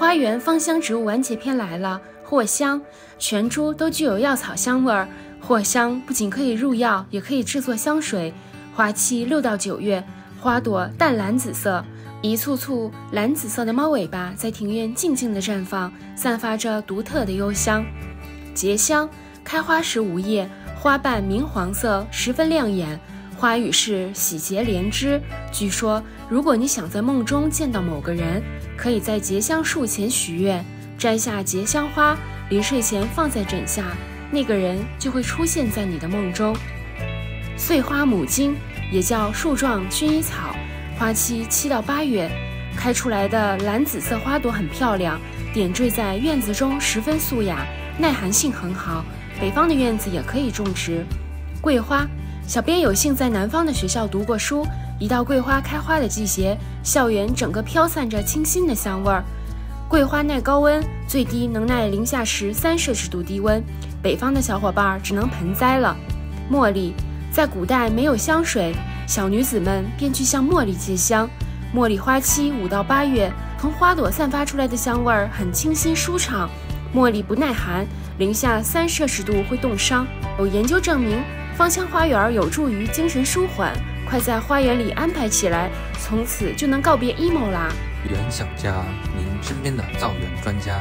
花园芳香植物完结篇来了。藿香、全株都具有药草香味儿。藿香不仅可以入药，也可以制作香水。花期六到九月，花朵淡蓝紫色，一簇簇蓝紫色的猫尾巴在庭院静静地绽放，散发着独特的幽香。结香开花时无叶，花瓣明黄色，十分亮眼。花语是喜结连枝。据说，如果你想在梦中见到某个人，可以在结香树前许愿，摘下结香花，临睡前放在枕下，那个人就会出现在你的梦中。碎花母荆也叫树状薰衣草，花期七到八月，开出来的蓝紫色花朵很漂亮，点缀在院子中十分素雅。耐寒性很好，北方的院子也可以种植。桂花，小编有幸在南方的学校读过书，一到桂花开花的季节，校园整个飘散着清新的香味儿。桂花耐高温，最低能耐零下十三摄氏度低温，北方的小伙伴只能盆栽了。茉莉，在古代没有香水，小女子们便去向茉莉借香。茉莉花期五到八月，从花朵散发出来的香味儿很清新舒畅。茉莉不耐寒，零下三摄氏度会冻伤。有研究证明，芳香花园有助于精神舒缓。快在花园里安排起来，从此就能告别 emo 啦！园想家，您身边的造园专家。